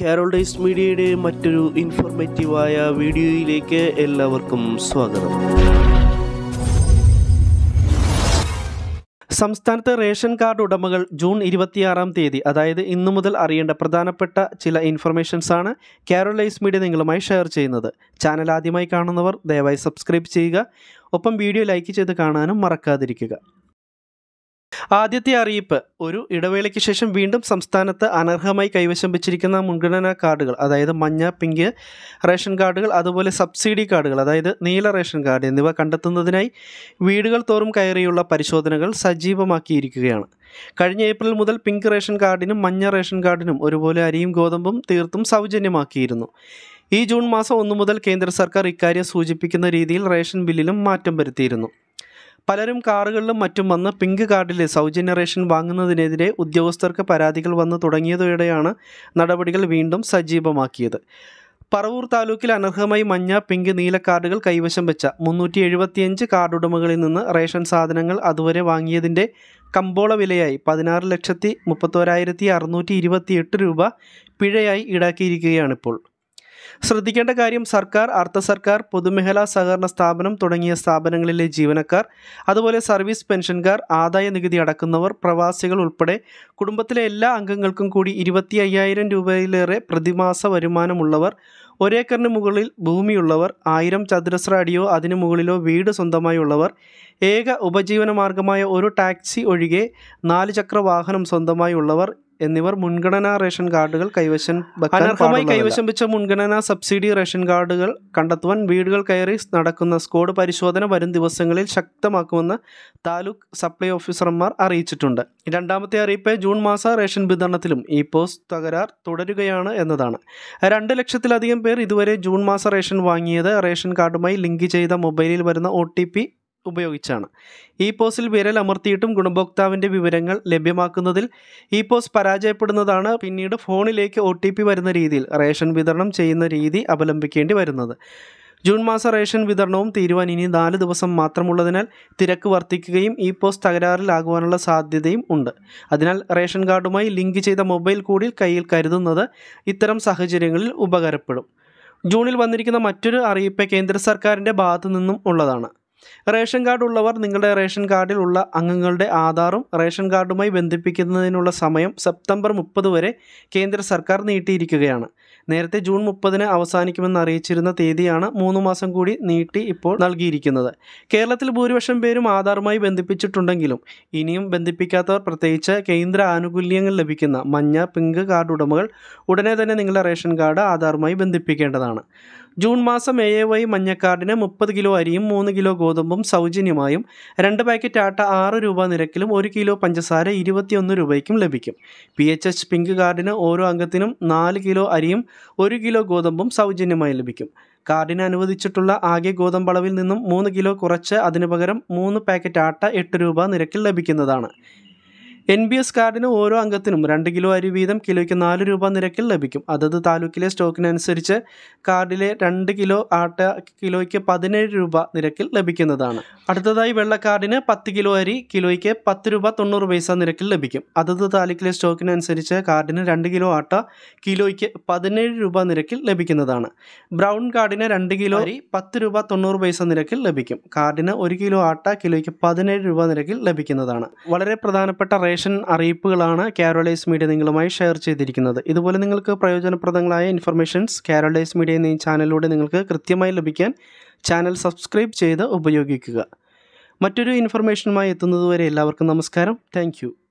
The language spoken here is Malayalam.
കാരോൾ മീഡിയയുടെ മറ്റൊരു ഇൻഫോർമേറ്റീവായ വീഡിയോയിലേക്ക് എല്ലാവർക്കും സ്വാഗതം. സംസ്ഥാനത്തെ റേഷൻ കാർഡ് ഉടമകൾ ജൂൺ ഇരുപത്തിയാറാം തീയതി അതായത് ഇന്നു മുതൽ അറിയേണ്ട പ്രധാനപ്പെട്ട ചില ഇൻഫർമേഷൻസ് ആണ് മീഡിയ നിങ്ങളുമായി ഷെയർ ചെയ്യുന്നത്. ചാനൽ ആദ്യമായി കാണുന്നവർ ദയവായി സബ്സ്ക്രൈബ് ചെയ്യുക. ഒപ്പം വീഡിയോ ലൈക്ക് ചെയ്ത് കാണാനും മറക്കാതിരിക്കുക. ആദ്യത്തെ അറിയിപ്പ് ഒരു ഇടവേളയ്ക്ക് ശേഷം വീണ്ടും സംസ്ഥാനത്ത് അനർഹമായി കൈവശം വെച്ചിരിക്കുന്ന മുൻഗണനാ കാർഡുകൾ അതായത് മഞ്ഞ പിങ്ക് റേഷൻ കാർഡുകൾ അതുപോലെ സബ്സിഡി കാർഡുകൾ അതായത് നീല റേഷൻ കാർഡ് എന്നിവ കണ്ടെത്തുന്നതിനായി വീടുകൾ തോറും കയറിയുള്ള പരിശോധനകൾ സജീവമാക്കിയിരിക്കുകയാണ്. കഴിഞ്ഞ ഏപ്രിൽ മുതൽ പിങ്ക് റേഷൻ കാർഡിനും മഞ്ഞ റേഷൻ കാർഡിനും ഒരുപോലെ അരിയും ഗോതമ്പും തീർത്തും സൗജന്യമാക്കിയിരുന്നു. ഈ ജൂൺ മാസം ഒന്നു മുതൽ കേന്ദ്ര സർക്കാർ ഇക്കാര്യം സൂചിപ്പിക്കുന്ന രീതിയിൽ റേഷൻ ബില്ലിലും മാറ്റം വരുത്തിയിരുന്നു. പലരും കാറുകളിലും മറ്റും വന്ന് പിങ്ക് കാർഡിൽ സൗജന്യ റേഷൻ വാങ്ങുന്നതിനെതിരെ ഉദ്യോഗസ്ഥർക്ക് പരാതികൾ വന്നു തുടങ്ങിയതോടെയാണ് നടപടികൾ വീണ്ടും സജീവമാക്കിയത്. പറവൂർ താലൂക്കിൽ അനർഹമായി മഞ്ഞ പിങ്ക് നീല കാർഡുകൾ കൈവശം വെച്ച മുന്നൂറ്റി എഴുപത്തിയഞ്ച് കാർഡുടമകളിൽ നിന്ന് റേഷൻ സാധനങ്ങൾ അതുവരെ വാങ്ങിയതിന്റെ കമ്പോള വിലയായി പതിനാറ് ലക്ഷത്തി മുപ്പത്തോരായിരത്തി അറുന്നൂറ്റി ഇരുപത്തിയെട്ട് രൂപ പിഴയായി ഈടാക്കിയിരിക്കുകയാണിപ്പോൾ. ശ്രദ്ധിക്കേണ്ട കാര്യം സർക്കാർ അർദ്ധ സർക്കാർ പൊതുമേഖലാ സഹകരണ സ്ഥാപനം തുടങ്ങിയ സ്ഥാപനങ്ങളിലെ ജീവനക്കാർ അതുപോലെ സർവീസ് പെൻഷൻകാർ ആദായ നികുതി അടക്കുന്നവർ പ്രവാസികൾ ഉൾപ്പെടെ കുടുംബത്തിലെ എല്ലാ അംഗങ്ങൾക്കും കൂടി ഇരുപത്തി അയ്യായിരം രൂപയിലേറെ പ്രതിമാസ വരുമാനമുള്ളവർ ഒരേക്കറിന് മുകളിൽ ഭൂമിയുള്ളവർ ആയിരം ചതുരശ്ര അടിയോ അതിനു മുകളിലോ വീട് സ്വന്തമായി ഉള്ളവർ ഏക ഉപജീവന മാർഗമായ ഒരു ടാക്സി ഒഴികെ നാല് ചക്ര വാഹനം സ്വന്തമായി ഉള്ളവർ എന്നിവർ മുൻഗണനാ റേഷൻ കാർഡുകൾ കൈവശം അനർഹമായി കൈവശം വെച്ച മുൻഗണനാ സബ്സിഡി റേഷൻ കാർഡുകൾ കണ്ടെത്തുവാൻ വീടുകൾ കയറി നടക്കുന്ന സ്കോഡ് പരിശോധന വരും ദിവസങ്ങളിൽ ശക്തമാക്കുമെന്ന് താലൂക്ക് സപ്ലൈ ഓഫീസർമാർ അറിയിച്ചിട്ടുണ്ട്. രണ്ടാമത്തെ അറിയിപ്പ് ജൂൺ മാസ റേഷൻ വിതരണത്തിലും ഈ പോസ്റ്റ് തകരാർ തുടരുകയാണ് എന്നതാണ്. രണ്ട് ലക്ഷത്തിലധികം പേർ ഇതുവരെ ജൂൺ മാസ റേഷൻ വാങ്ങിയത് റേഷൻ കാർഡുമായി ലിങ്ക് ചെയ്ത മൊബൈലിൽ വരുന്ന ഒ ഉപയോഗിച്ചാണ്. ഇ പോസ്റ്റിൽ വിരൽ അമർത്തിയിട്ടും ഗുണഭോക്താവിന്റെ വിവരങ്ങൾ ലഭ്യമാക്കുന്നതിൽ ഇ പോസ്റ്റ് പരാജയപ്പെടുന്നതാണ് പിന്നീട് ഫോണിലേക്ക് ഒ വരുന്ന രീതിയിൽ റേഷൻ വിതരണം ചെയ്യുന്ന രീതി അവലംബിക്കേണ്ടി വരുന്നത്. ജൂൺ മാസ റേഷൻ വിതരണവും തീരുവാൻ ഇനി നാല് ദിവസം മാത്രമുള്ളതിനാൽ തിരക്ക് വർദ്ധിക്കുകയും ഈ പോസ്റ്റ് തകരാറിലാകുവാനുള്ള സാധ്യതയും ഉണ്ട്. അതിനാൽ റേഷൻ കാർഡുമായി ലിങ്ക് ചെയ്ത മൊബൈൽ കൂടി കയ്യിൽ കരുതുന്നത് ഇത്തരം സാഹചര്യങ്ങളിൽ ഉപകാരപ്പെടും. ജൂണിൽ വന്നിരിക്കുന്ന മറ്റൊരു അറിയിപ്പ് കേന്ദ്ര സർക്കാരിന്റെ ഭാഗത്തു നിന്നും ഉള്ളതാണ്. റേഷൻ കാർഡ് ഉള്ളവർ നിങ്ങളുടെ റേഷൻ കാർഡിലുള്ള അംഗങ്ങളുടെ ആധാറും റേഷൻ കാർഡുമായി ബന്ധിപ്പിക്കുന്നതിനുള്ള സമയം സെപ്റ്റംബർ മുപ്പത് വരെ കേന്ദ്ര സർക്കാർ നീട്ടിയിരിക്കുകയാണ്. നേരത്തെ ജൂൺ മുപ്പതിന് അവസാനിക്കുമെന്ന് അറിയിച്ചിരുന്ന തീയതിയാണ് മൂന്ന് മാസം കൂടി നീട്ടി ഇപ്പോൾ നൽകിയിരിക്കുന്നത്. കേരളത്തിൽ ഭൂരിപക്ഷം പേരും ആധാറുമായി ബന്ധിപ്പിച്ചിട്ടുണ്ടെങ്കിലും ഇനിയും ബന്ധിപ്പിക്കാത്തവർ പ്രത്യേകിച്ച് കേന്ദ്ര ആനുകൂല്യങ്ങൾ ലഭിക്കുന്ന മഞ്ഞ പിങ്ക് കാർഡ് ഉടമകൾ ഉടനെ തന്നെ നിങ്ങളുടെ റേഷൻ കാർഡ് ആധാറുമായി ബന്ധിപ്പിക്കേണ്ടതാണ്. ജൂൺ മാസം എ എ വൈ മഞ്ഞക്കാർഡിന് മുപ്പത് കിലോ അരിയും മൂന്ന് കിലോ ഗോതമ്പും സൗജന്യമായും രണ്ട് പാക്കറ്റ് ആട്ട ആറ് രൂപ നിരക്കിലും ഒരു കിലോ പഞ്ചസാര ഇരുപത്തിയൊന്ന് രൂപയ്ക്കും ലഭിക്കും. പി എച്ച് എച്ച് പിങ്ക് കാർഡിന് ഓരോ അംഗത്തിനും നാല് കിലോ അരിയും ഒരു കിലോ ഗോതമ്പും സൗജന്യമായി ലഭിക്കും. കാർഡിന് അനുവദിച്ചിട്ടുള്ള ആകെ ഗോതമ്പളവിൽ നിന്നും മൂന്ന് കിലോ കുറച്ച് അതിനു പകരം മൂന്ന് പാക്കറ്റ് ആട്ട എട്ട് രൂപ നിരക്കിൽ ലഭിക്കുന്നതാണ്. എൻ ബി എസ് കാർഡിന് ഓരോ അംഗത്തിനും രണ്ട് കിലോ അരി വീതം കിലോയ്ക്ക് നാല് രൂപ നിരക്കിൽ ലഭിക്കും. അതത് താലൂക്കിലെ സ്റ്റോക്കിനനുസരിച്ച് കാർഡിലെ രണ്ട് കിലോ ആട്ട കിലോയ്ക്ക് പതിനേഴ് രൂപ നിരക്കിൽ ലഭിക്കുന്നതാണ്. അടുത്തതായി വെള്ള കാർഡിന് പത്ത് കിലോ അരി കിലോയ്ക്ക് പത്ത് രൂപ തൊണ്ണൂറ് പൈസ നിരക്കിൽ ലഭിക്കും. അതത് താലൂക്കിലെ സ്റ്റോക്കിനനുസരിച്ച് കാർഡിന് രണ്ട് കിലോ ആട്ട കിലോയ്ക്ക് പതിനേഴ് രൂപ നിരക്കിൽ ലഭിക്കുന്നതാണ്. ബ്രൗൺ കാർഡിന് രണ്ട് കിലോ അരി പത്ത് രൂപ തൊണ്ണൂറ് പൈസ നിരക്കിൽ ലഭിക്കും. കാർഡിന് ഒരു കിലോ ആട്ട കിലോയ്ക്ക് പതിനേഴ് രൂപ നിരക്കിൽ ലഭിക്കുന്നതാണ്. വളരെ പ്രധാനപ്പെട്ട റേഷൻ അറിയിപ്പുകളാണ് കാരോളൈസ് മീഡിയ നിങ്ങളുമായി ഷെയർ ചെയ്തിരിക്കുന്നത്. ഇതുപോലെ നിങ്ങൾക്ക് പ്രയോജനപ്രദങ്ങളായ ഇൻഫർമേഷൻസ് കാരോളൈസ് മീഡിയ എന്നീ ചാനലിലൂടെ നിങ്ങൾക്ക് കൃത്യമായി ലഭിക്കാൻ ചാനൽ സബ്സ്ക്രൈബ് ചെയ്ത് ഉപയോഗിക്കുക. മറ്റൊരു ഇൻഫർമേഷനുമായി എത്തുന്നതുവരെ എല്ലാവർക്കും നമസ്കാരം. താങ്ക്